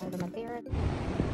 Those